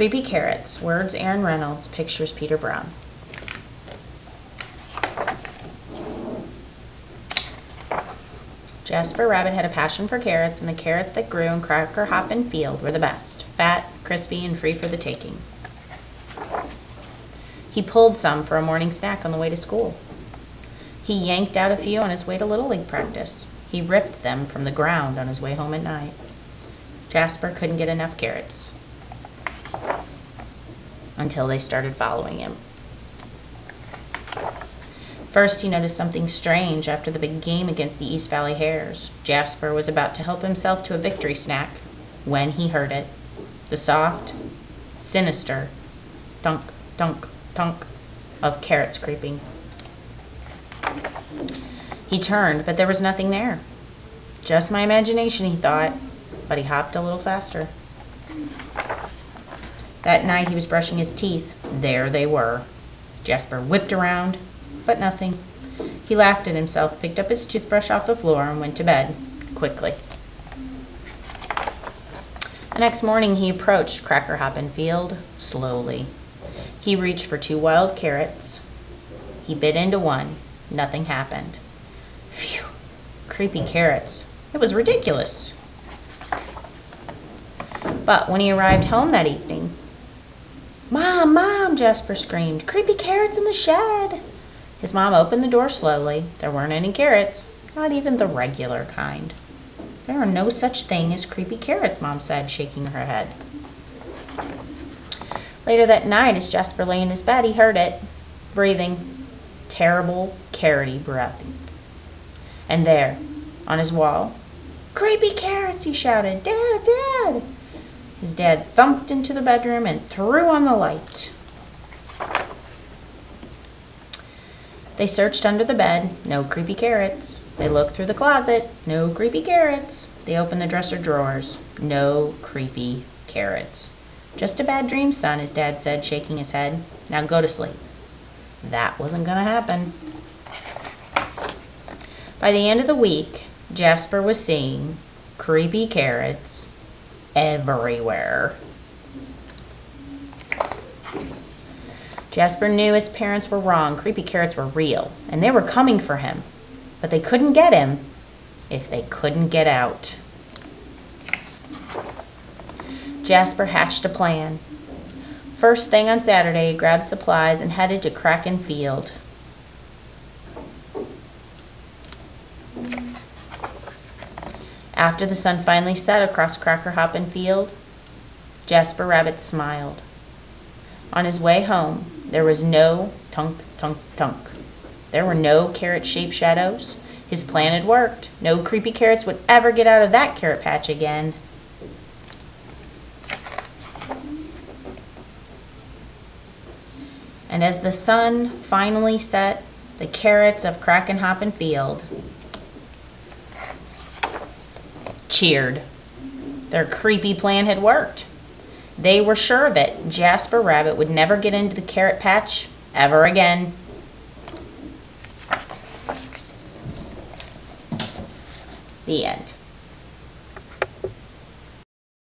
Creepy Carrots, words Aaron Reynolds, pictures Peter Brown. Jasper Rabbit had a passion for carrots, and the carrots that grew in Crackenhopper Field were the best fat, crispy, and free for the taking. He pulled some for a morning snack on the way to school. He yanked out a few on his way to Little League practice. He ripped them from the ground on his way home at night. Jasper couldn't get enough carrots until they started following him. First, he noticed something strange after the big game against the East Valley Hares. Jasper was about to help himself to a victory snack when he heard it. The soft, sinister dunk, dunk, dunk of carrots creeping. He turned, but there was nothing there. Just my imagination, he thought, but he hopped a little faster. That night he was brushing his teeth. There they were. Jasper whipped around, but nothing. He laughed at himself, picked up his toothbrush off the floor, and went to bed quickly. The next morning he approached Crackenhopper Field slowly. He reached for two wild carrots. He bit into one. Nothing happened. Phew, creepy carrots. It was ridiculous. But when he arrived home that evening, Mom, Mom, Jasper screamed, creepy carrots in the shed. His mom opened the door slowly. There weren't any carrots, not even the regular kind. There are no such thing as creepy carrots, Mom said, shaking her head. Later that night, as Jasper lay in his bed, he heard it, breathing terrible, carroty breath. And there, on his wall, creepy carrots, he shouted, Dad, Dad! His dad thumped into the bedroom and threw on the light. They searched under the bed, no creepy carrots. They looked through the closet, no creepy carrots. They opened the dresser drawers, no creepy carrots. Just a bad dream, son, his dad said, shaking his head. Now go to sleep. That wasn't going to happen. By the end of the week, Jasper was seeing creepy carrots everywhere. Jasper knew his parents were wrong. Creepy carrots were real, and they were coming for him. But they couldn't get him if they couldn't get out. Jasper hatched a plan. First thing on Saturday, he grabbed supplies and headed to Kraken Field. After the sun finally set across Crackenhopper Field, Jasper Rabbit smiled. On his way home, there was no tunk, tunk, tunk. There were no carrot shaped shadows. His plan had worked. No creepy carrots would ever get out of that carrot patch again. And as the sun finally set, the carrots of Crackenhopper Field cheered. Their creepy plan had worked. They were sure of it. Jasper Rabbit would never get into the carrot patch ever again. The end.